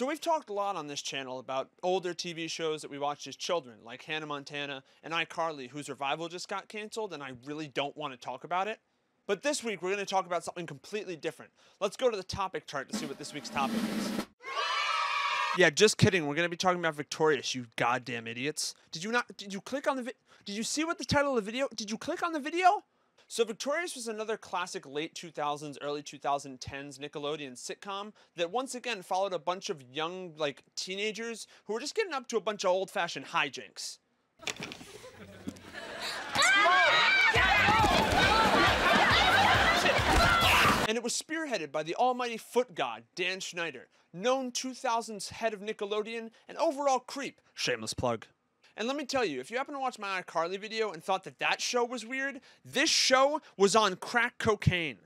So we've talked a lot on this channel about older TV shows that we watched as children, like Hannah Montana and iCarly, whose revival just got canceled, and I really don't want to talk about it. But this week we're going to talk about something completely different. Let's go to the topic chart to see what this week's topic is. Yeah, just kidding. We're going to be talking about Victorious, you goddamn idiots. Did you not did you click on the Did you see what the title of the video? Did you click on the video? So Victorious was another classic late 2000s, early 2010s Nickelodeon sitcom that once again followed a bunch of young like teenagers who were just getting up to a bunch of old-fashioned hijinks. and it was spearheaded by the almighty foot god, Dan Schneider, known 2000's head of Nickelodeon and overall creep. Shameless plug. And let me tell you, if you happen to watch my iCarly video and thought that that show was weird, this show was on crack cocaine.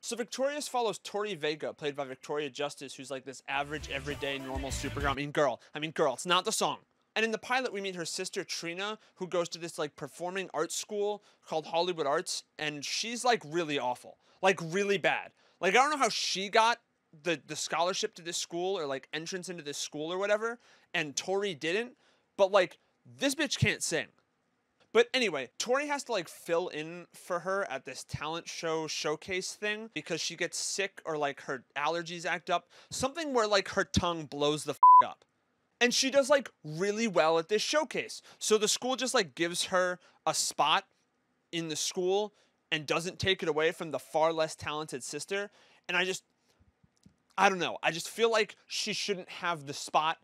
So Victorious follows Tori Vega, played by Victoria Justice, who's like this average, everyday, normal supergirl. I mean, girl. I mean, girl. It's not the song. And in the pilot, we meet her sister Trina, who goes to this like performing arts school called Hollywood Arts, and she's like really awful, like really bad. Like I don't know how she got the the scholarship to this school or like entrance into this school or whatever, and Tori didn't. But like this bitch can't sing. But anyway, Tori has to like fill in for her at this talent show showcase thing because she gets sick or like her allergies act up. Something where like her tongue blows the up. And she does like really well at this showcase. So the school just like gives her a spot in the school and doesn't take it away from the far less talented sister. And I just, I don't know. I just feel like she shouldn't have the spot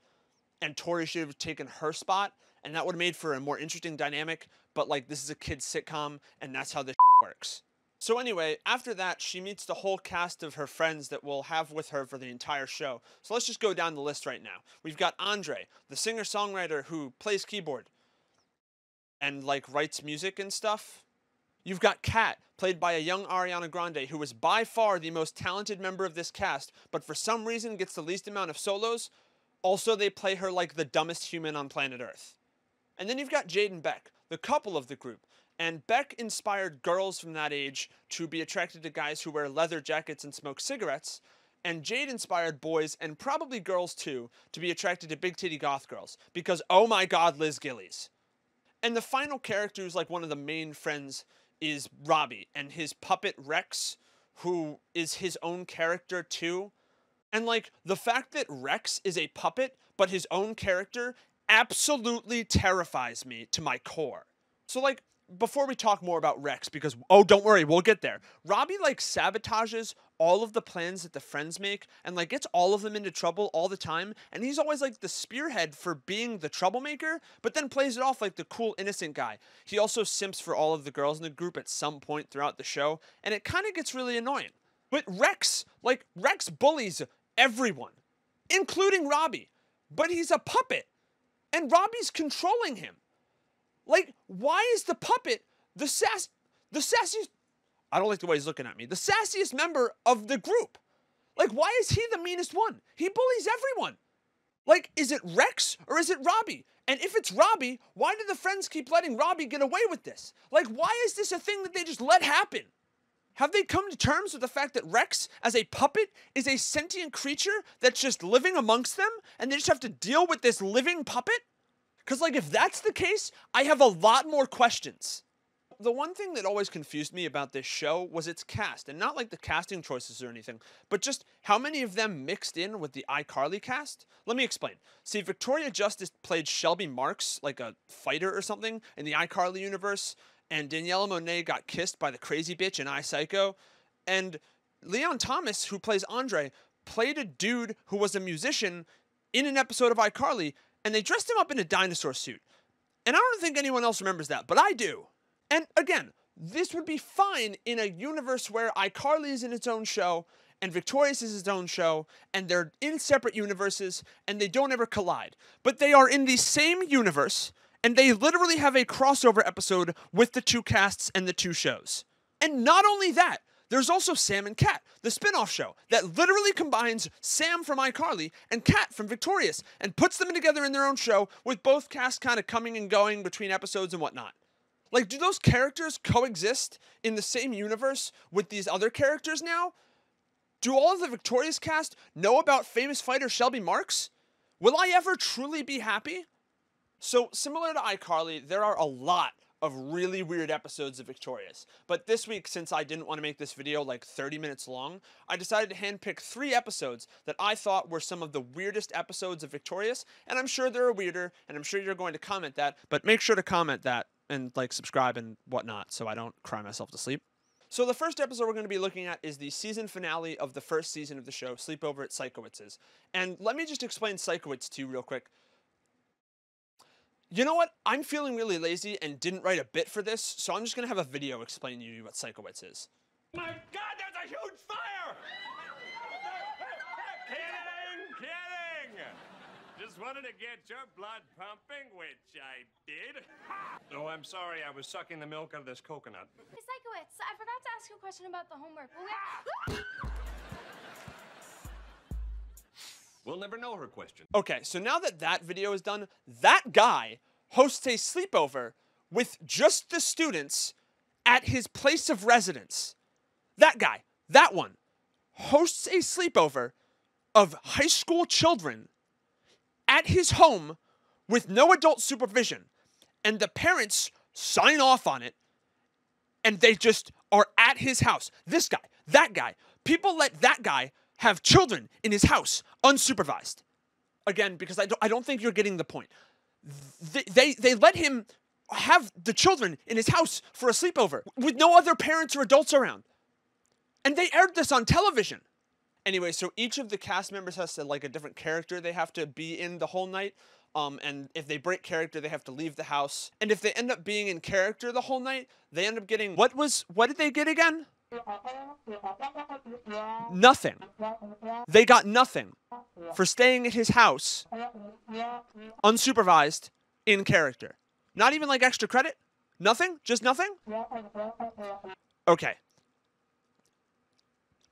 and Tori should have taken her spot and that would have made for a more interesting dynamic. But like, this is a kid's sitcom and that's how this works. So anyway, after that, she meets the whole cast of her friends that will have with her for the entire show. So let's just go down the list right now. We've got Andre, the singer-songwriter who plays keyboard and like writes music and stuff. You've got Cat, played by a young Ariana Grande, who is by far the most talented member of this cast, but for some reason gets the least amount of solos. Also, they play her like the dumbest human on planet Earth. And then you've got Jade and Beck, the couple of the group. And Beck inspired girls from that age to be attracted to guys who wear leather jackets and smoke cigarettes. And Jade inspired boys, and probably girls too, to be attracted to big titty goth girls. Because, oh my god, Liz Gillies. And the final character who's like one of the main friends is Robbie and his puppet Rex, who is his own character too. And like the fact that Rex is a puppet, but his own character absolutely terrifies me to my core. So like before we talk more about Rex, because oh, don't worry, we'll get there. Robbie like sabotages all of the plans that the friends make and like gets all of them into trouble all the time. And he's always like the spearhead for being the troublemaker, but then plays it off like the cool, innocent guy. He also simps for all of the girls in the group at some point throughout the show, and it kind of gets really annoying. But Rex, like, Rex bullies everyone, including Robbie. But he's a puppet, and Robbie's controlling him. Like, why is the puppet the sass the sassiest I don't like the way he's looking at me. The sassiest member of the group. Like, why is he the meanest one? He bullies everyone. Like, is it Rex or is it Robbie? And if it's Robbie, why do the friends keep letting Robbie get away with this? Like, why is this a thing that they just let happen? Have they come to terms with the fact that Rex, as a puppet, is a sentient creature that's just living amongst them and they just have to deal with this living puppet? Because, like, if that's the case, I have a lot more questions. The one thing that always confused me about this show was its cast, and not like the casting choices or anything, but just how many of them mixed in with the iCarly cast. Let me explain. See, Victoria Justice played Shelby Marks, like a fighter or something, in the iCarly universe, and Daniella Monet got kissed by the crazy bitch in iPsycho, and Leon Thomas, who plays Andre, played a dude who was a musician in an episode of iCarly, and they dressed him up in a dinosaur suit. And I don't think anyone else remembers that, but I do. And again, this would be fine in a universe where iCarly is in its own show and Victorious is its own show, and they're in separate universes and they don't ever collide. But they are in the same universe, and they literally have a crossover episode with the two casts and the two shows. And not only that, there's also Sam and Cat, the spin-off show that literally combines Sam from iCarly and Cat from Victorious and puts them together in their own show with both casts kind of coming and going between episodes and whatnot. Like, do those characters coexist in the same universe with these other characters now? Do all of the Victorious cast know about famous fighter Shelby Marks? Will I ever truly be happy? So, similar to iCarly, there are a lot of really weird episodes of Victorious. But this week, since I didn't want to make this video like 30 minutes long, I decided to handpick three episodes that I thought were some of the weirdest episodes of Victorious, and I'm sure there are weirder, and I'm sure you're going to comment that, but make sure to comment that and like subscribe and whatnot so I don't cry myself to sleep. So the first episode we're going to be looking at is the season finale of the first season of the show, Sleepover at Sikowitz's. And let me just explain Sikowitz to you real quick. You know what? I'm feeling really lazy and didn't write a bit for this, so I'm just going to have a video explaining to you what Sikowitz is. My God, there's a huge fire! kidding, kidding! Just wanted to get your blood pumping, which I did. oh, I'm sorry, I was sucking the milk out of this coconut. Hey, Sikowitz, I forgot to ask you a question about the homework. We'll never know her question. Okay, so now that that video is done, that guy hosts a sleepover with just the students at his place of residence. That guy, that one, hosts a sleepover of high school children at his home with no adult supervision. And the parents sign off on it and they just are at his house. This guy, that guy, people let that guy have children in his house unsupervised. Again, because I don't, I don't think you're getting the point. They, they, they let him have the children in his house for a sleepover with no other parents or adults around. And they aired this on television. Anyway, so each of the cast members has to like a different character they have to be in the whole night. Um, and if they break character, they have to leave the house. And if they end up being in character the whole night, they end up getting what was what did they get again? Nothing. They got nothing for staying at his house unsupervised in character. Not even like extra credit? Nothing? Just nothing? Okay.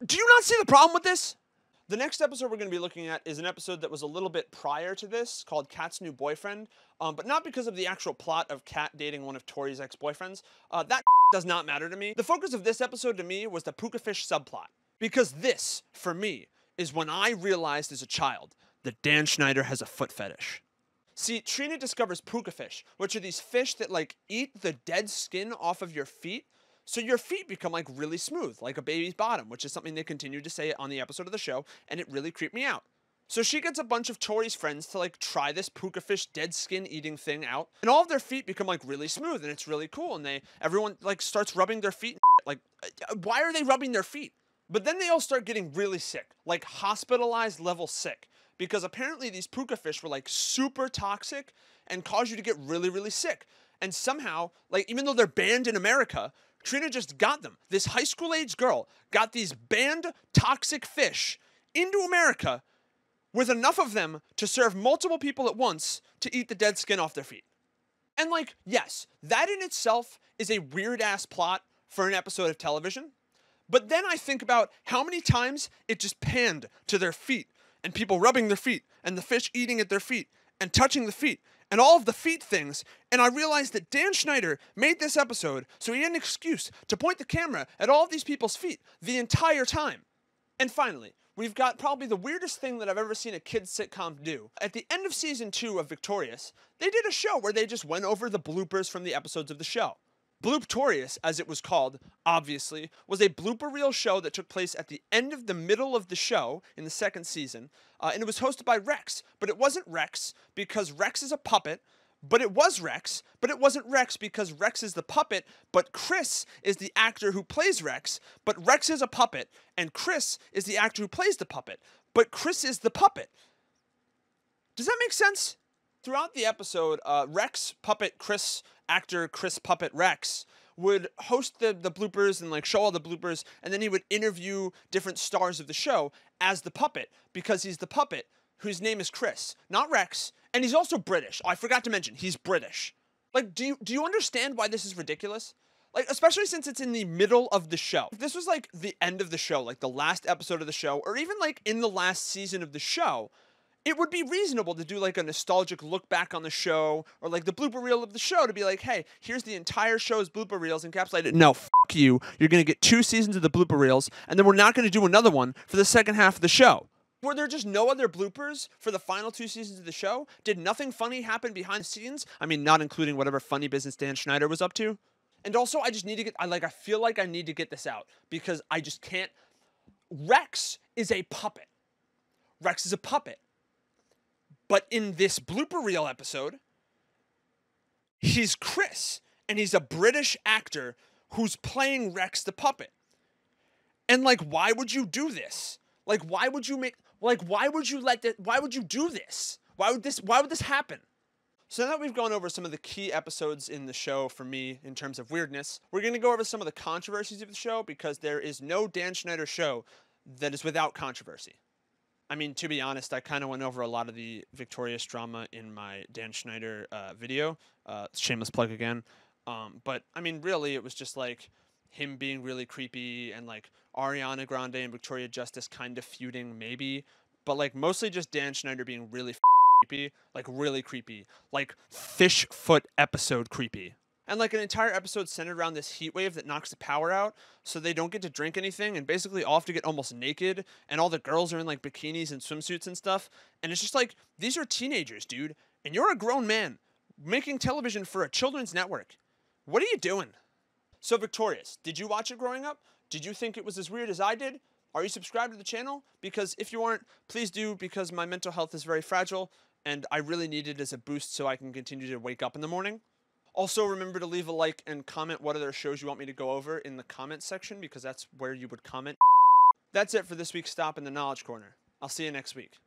Do you not see the problem with this? The next episode we're going to be looking at is an episode that was a little bit prior to this called Cat's New Boyfriend, um, but not because of the actual plot of Cat dating one of Tori's ex boyfriends. Uh, that does not matter to me. The focus of this episode to me was the Puka Fish subplot. Because this, for me, is when I realized as a child that Dan Schneider has a foot fetish. See, Trina discovers puka fish, which are these fish that like eat the dead skin off of your feet. So your feet become like really smooth, like a baby's bottom, which is something they continued to say on the episode of the show, and it really creeped me out. So she gets a bunch of Tori's friends to like try this puka fish dead skin eating thing out, and all of their feet become like really smooth, and it's really cool. And they everyone like starts rubbing their feet. Like, uh, why are they rubbing their feet? But then they all start getting really sick, like hospitalized level sick, because apparently these puka fish were like super toxic and cause you to get really, really sick. And somehow, like, even though they're banned in America, Trina just got them. This high school age girl got these banned toxic fish into America with enough of them to serve multiple people at once to eat the dead skin off their feet. And, like, yes, that in itself is a weird ass plot for an episode of television. But then I think about how many times it just panned to their feet and people rubbing their feet and the fish eating at their feet and touching the feet and all of the feet things. And I realized that Dan Schneider made this episode so he had an excuse to point the camera at all of these people's feet the entire time. And finally, we've got probably the weirdest thing that I've ever seen a kids sitcom do. At the end of season two of Victorious, they did a show where they just went over the bloopers from the episodes of the show. Blooptorious, as it was called, obviously, was a blooper reel show that took place at the end of the middle of the show in the second season, uh, and it was hosted by Rex. But it wasn't Rex because Rex is a puppet, but it was Rex, but it wasn't Rex because Rex is the puppet, but Chris is the actor who plays Rex, but Rex is a puppet, and Chris is the actor who plays the puppet, but Chris is the puppet. Does that make sense? Throughout the episode, uh, Rex, puppet Chris, actor Chris Puppet Rex would host the, the bloopers and like show all the bloopers, and then he would interview different stars of the show as the puppet because he's the puppet whose name is Chris, not Rex, and he's also British. I forgot to mention he's British. Like, do you do you understand why this is ridiculous? Like, especially since it's in the middle of the show. If this was like the end of the show, like the last episode of the show, or even like in the last season of the show, it would be reasonable to do like a nostalgic look back on the show or like the blooper reel of the show to be like, hey, here's the entire show's blooper reels encapsulated. No, you. You're going to get two seasons of the blooper reels, and then we're not going to do another one for the second half of the show. Were there just no other bloopers for the final two seasons of the show? Did nothing funny happen behind the scenes? I mean, not including whatever funny business Dan Schneider was up to. And also, I just need to get, I like, I feel like I need to get this out because I just can't. Rex is a puppet. Rex is a puppet. But in this blooper reel episode, he's Chris, and he's a British actor who's playing Rex the puppet. And like, why would you do this? Like, why would you make? Like, why would you let that? Why would you do this? Why would this? Why would this happen? So now that we've gone over some of the key episodes in the show for me in terms of weirdness, we're going to go over some of the controversies of the show because there is no Dan Schneider show that is without controversy. I mean, to be honest, I kind of went over a lot of the Victorious drama in my Dan Schneider uh, video. Uh, shameless plug again. Um, but I mean, really, it was just like him being really creepy and like Ariana Grande and Victoria Justice kind of feuding, maybe. But like mostly just Dan Schneider being really creepy, like really creepy, like fish foot episode creepy. And like an entire episode centered around this heat wave that knocks the power out, so they don't get to drink anything and basically all have to get almost naked, and all the girls are in like bikinis and swimsuits and stuff. And it's just like, these are teenagers, dude, and you're a grown man making television for a children's network. What are you doing? So, Victorious, did you watch it growing up? Did you think it was as weird as I did? Are you subscribed to the channel? Because if you aren't, please do because my mental health is very fragile and I really need it as a boost so I can continue to wake up in the morning. Also, remember to leave a like and comment what other shows you want me to go over in the comments section because that's where you would comment. That's it for this week's Stop in the Knowledge Corner. I'll see you next week.